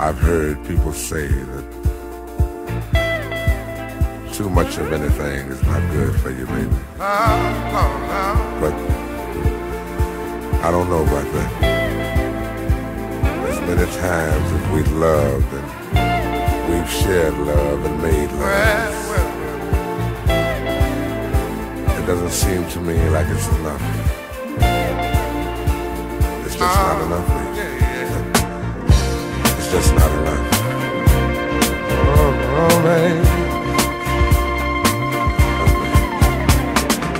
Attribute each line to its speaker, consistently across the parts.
Speaker 1: I've heard people say that too much of anything is not good for you, baby. But I don't know about that. As many times as we've loved and we've shared love and made love, it doesn't seem to me like it's enough. It's just not enough, baby. It's just not enough. Oh, oh baby.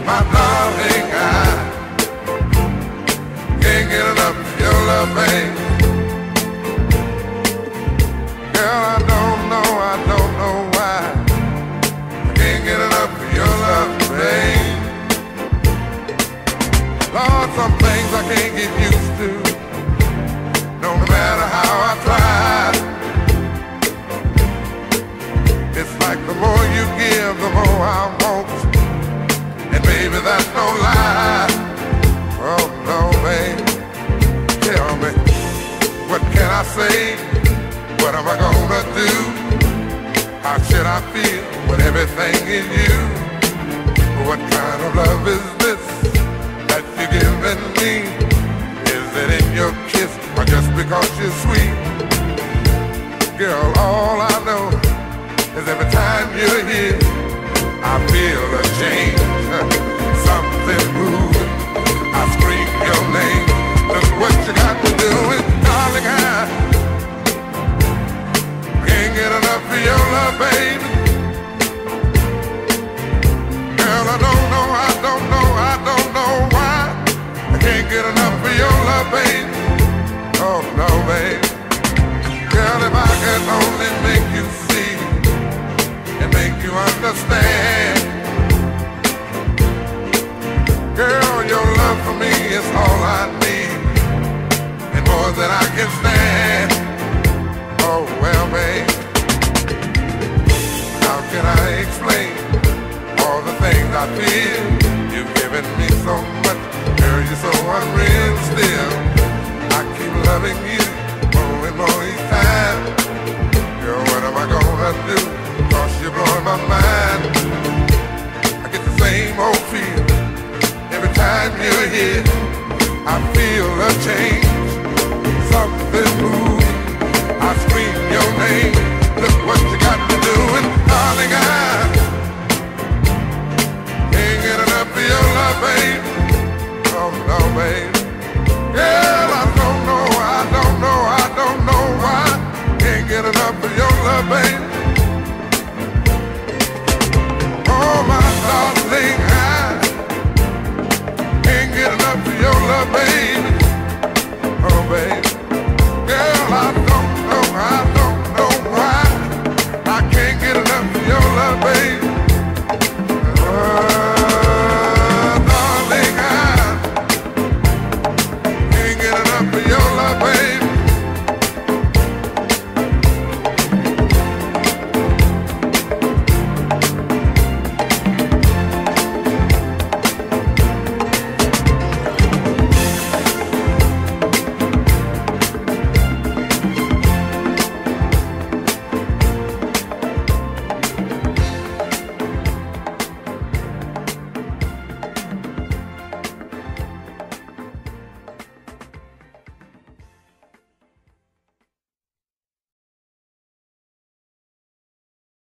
Speaker 2: my darling, I can't get enough of your love, babe. Girl, I don't know, I don't know why. I can't get enough of your love, babe. Lord, some things I can't get used that's no lie. Oh no. Tell me, what can I say? What am I gonna do? How should I feel when everything is you? What kind of love is this that you're giving me? Is it in your kiss or just because you're sweet? Girl, all your love, baby. Girl, I don't know, I don't know, I don't know why. I can't get enough love, baby. Oh no, baby. Girl, if I could only make you see and make you understand. Girl, your love for me is all I need, and more than I can stand. Can I explain all the things I feel? You've given me so much, girl, you're so unreal still. I keep loving you more and more each time. Girl, what am I gonna do? Cause you're blowing my mind. I get the same old feel every time you're here. I feel a change, something moving. I scream your name. Girl, I don't know, I don't know, I don't know why. Can't get enough of your love. Oh, my can't get enough of your love, baby. Oh. Girl, I don't know, I don't know why. I can't get enough of your love. champion.